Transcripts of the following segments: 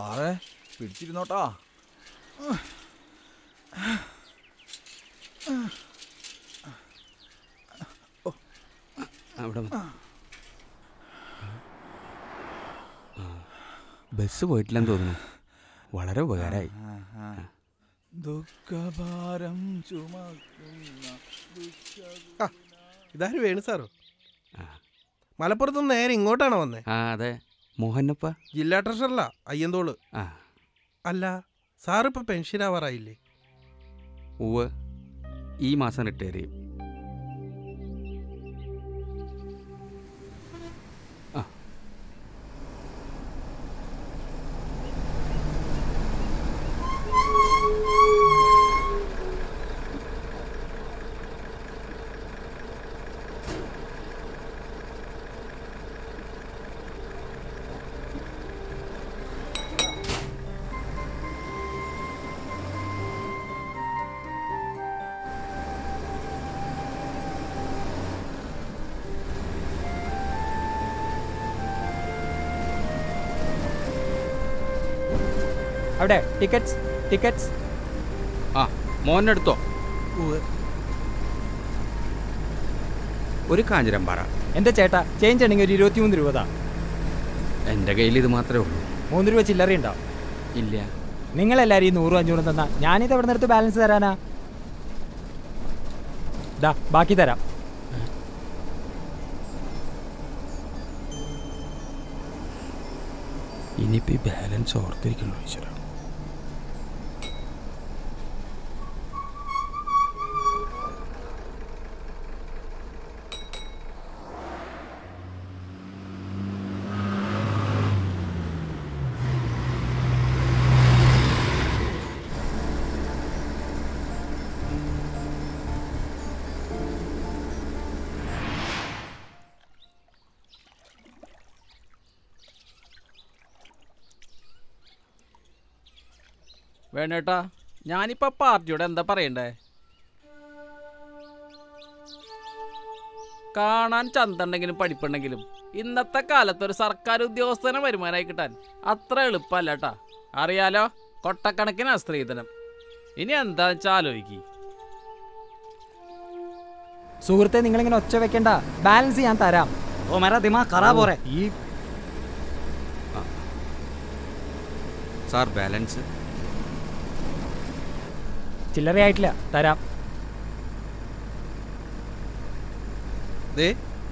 സാറേ പിടിച്ചിരുന്നോട്ടാ. അവിടെ. ബസ് പോയിട്ടില്ലെന്ന് തോന്നുന്നു. വളരെ ഉപകാരമായി ദുഃഖഭാരം ചുമക്കുന്ന ഇതാര് വേണു സാറോ? മലപ്പുറത്തുനിന്ന് നേരെ ഇങ്ങോട്ടാണോ വന്നേ? ആ അതെ. മോഹനപ്പ? ജില്ലാ ട്രഷറല്ല അയ്യന്തോൾ. ആ. അല്ല സാറിപ്പോ പെൻഷൻ ആവാറായില്ലേ ഉവ് ഈ മാസം റിട്ടയർ ചെയ്യും. അവിടെ ടിക്കറ്റ്സ് ടിക്കറ്റ്സ് ആ മോഹനെടുത്തോ ഒരു കാഞ്ഞിരം പാറ. എന്റെ ചേട്ടാ ചേഞ്ച് ആണെങ്കിൽ ഒരു ഇരുപത്തിമൂന്ന് രൂപ താ. എന്റെ കയ്യിൽ ഇത് മാത്രമേ ഉള്ളൂ. മൂന്ന് രൂപ ചില്ലറി ഉണ്ടോ? ഇല്ല. നിങ്ങളെല്ലാവരും ഈ നൂറും അഞ്ഞൂറും തന്നാ. ഞാനിത് എവിടെ നിന്നെടുത്ത് ബാലൻസ് തരാനാ? ദാ ബാക്കി തരാം. ഇനിയിപ്പോൾ ഈ ബാലൻസ് ഓർത്തിരിക്കണോ ഈശ്വര? വേണേട്ടാ ഞാനിപ്പോ പാർട്ടിയോട് എന്താ പറയണ്ടേ? കാണാൻ ചന്തണ്ടെങ്കിലും പഠിപ്പുണ്ടെങ്കിലും ഇന്നത്തെ കാലത്ത് ഒരു സർക്കാർ ഉദ്യോഗസ്ഥനെ വരുമാനമായി കിട്ടാൻ അത്ര എളുപ്പമല്ല കേട്ടാ അറിയാലോ? കൊട്ടക്കണക്കിന് സ്ത്രീധനം. ഇനി എന്താ വെച്ചാൽ ആലോചിക്കി. സുഹൃത്തെ നിങ്ങളിങ്ങനെ ഒച്ച വെക്കണ്ട. ബാലൻസ് ഞാൻ തരാം. ഓ മേരാ ദിമാ ഹോ ഈ സാർ ബാലൻസ് ചില്ലറയായിട്ടില്ല. തരാം.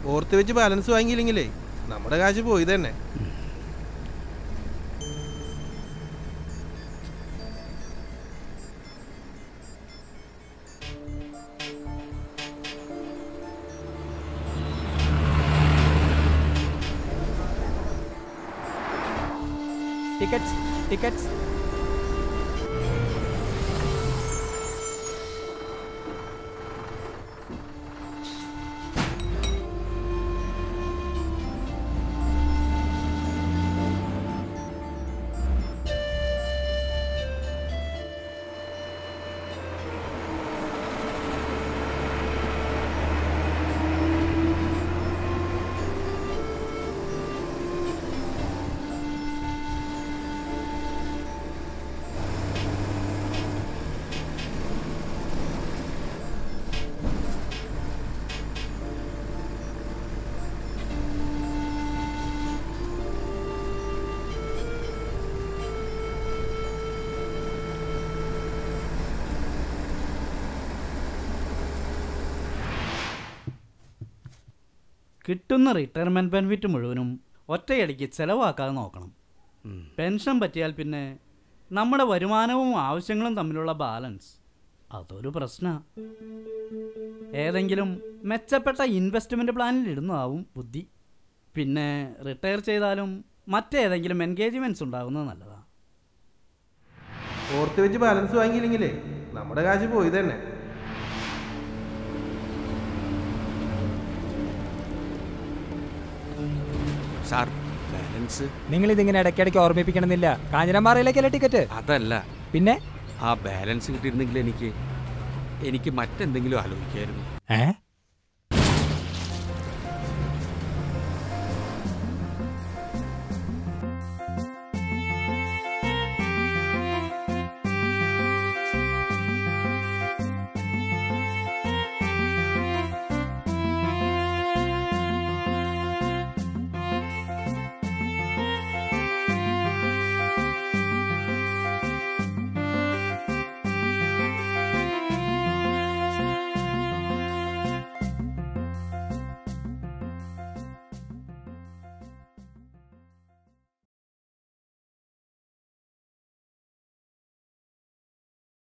ഓർത്ത് വെച്ച് ബാലൻസ് വാങ്ങിയില്ലെങ്കിലേ നമ്മുടെ കാശ് പോയി തന്നെ. ടിക്കറ്റ്സ് ടിക്കറ്റ്സ് കിട്ടുന്ന റിട്ടയർമെന്റ് ബെനിഫിറ്റ് മുഴുവനും ഒറ്റയടിക്ക് ചിലവാക്കാതെ നോക്കണം. പെൻഷൻ പറ്റിയാൽ പിന്നെ നമ്മുടെ വരുമാനവും ആവശ്യങ്ങളും തമ്മിലുള്ള ബാലൻസ് അതൊരു പ്രശ്നമാണ് ഏതെങ്കിലും മെച്ചപ്പെട്ട ഇൻവെസ്റ്റ്മെന്റ് പ്ലാനിൽ ഇടുന്നതാവും ബുദ്ധി. പിന്നെ റിട്ടയർ ചെയ്താലും മറ്റേതെങ്കിലും എൻഗേജ്മെന്റ്സ് ഉണ്ടാകുന്നത് നല്ലതാണ് ഓർത്ത് വെച്ച് ബാലൻസ് വാങ്ങിയില്ലെങ്കിലേ നമ്മുടെ കാശ് പോയി തന്നെ. Sir balance. നിങ്ങൾ ഇതിങ്ങനെ ഇടയ്ക്കിടയ്ക്ക് ഓർമ്മിപ്പിക്കണമെന്നില്ല. കാഞ്ഞിരമാറയിലേക്കല്ല ടിക്കറ്റ്? അതല്ല. പിന്നെ? ആ ബാലൻസ് കിട്ടിയിരുന്നെങ്കിൽ എനിക്ക് എനിക്ക് മറ്റെന്തെങ്കിലും ആലോചിക്കായിരുന്നു. ഏ?